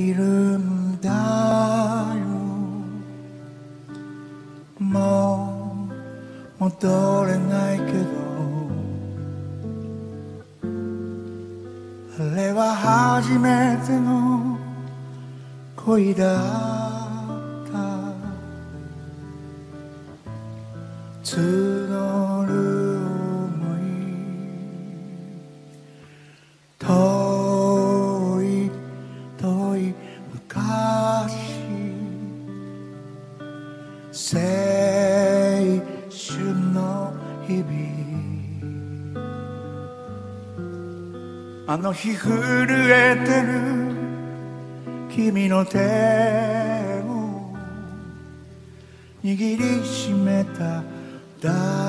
いるんだよ。もう戻れないけど。あれは初めての恋だった。角い昔青春の日々。あの日震えてる君の手を握りしめただけ